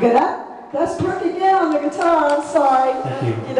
pick it up. That's working again on the guitar side. Thank you. you know,